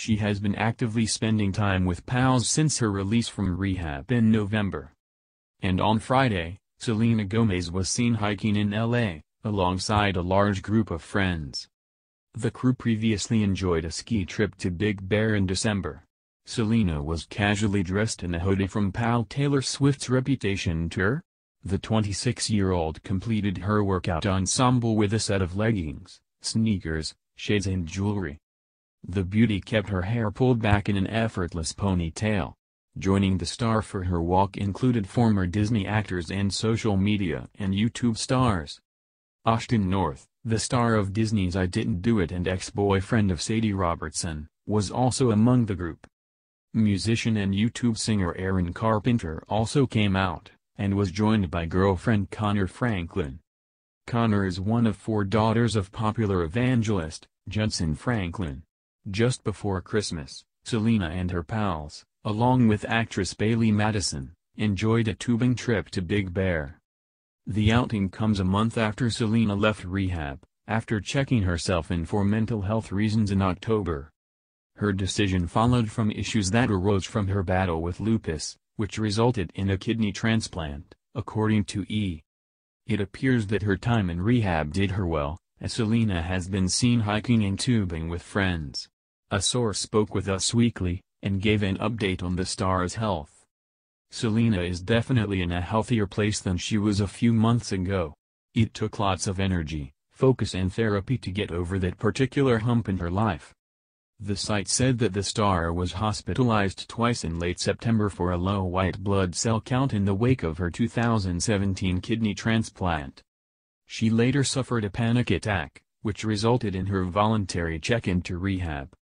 she has been actively spending time with pals since her release from rehab in November. And on Friday, Selena Gomez was seen hiking in L.A., alongside a large group of friends. The crew previously enjoyed a ski trip to Big Bear in December. Selena was casually dressed in a hoodie from pal Taylor Swift's Reputation tour. The 26-year-old completed her workout ensemble with a set of leggings, sneakers, shades and jewelry. The beauty kept her hair pulled back in an effortless ponytail. Joining the star for her walk included former Disney actors and social media and YouTube stars. Austin North, the star of Disney's I Didn't Do It and ex-boyfriend of Sadie Robertson, was also among the group. Musician and YouTube singer Aaron Carpenter also came out, and was joined by girlfriend Connor Franklin. Connor is one of four daughters of popular evangelist, Jentezen Franklin. Just before Christmas, Selena and her pals, along with actress Bailee Madison, enjoyed a tubing trip to Big Bear. The outing comes a month after Selena left rehab, after checking herself in for mental health reasons in October. Her decision followed from issues that arose from her battle with lupus, which resulted in a kidney transplant, according to E! It appears that her time in rehab did her well, Selena has been seen hiking and tubing with friends. A source spoke with Us Weekly, and gave an update on the star's health. Selena is definitely in a healthier place than she was a few months ago. It took lots of energy, focus and therapy to get over that particular hump in her life. The site said that the star was hospitalized twice in late September for a low white blood cell count in the wake of her 2017 kidney transplant. She later suffered a panic attack, which resulted in her voluntary check into rehab.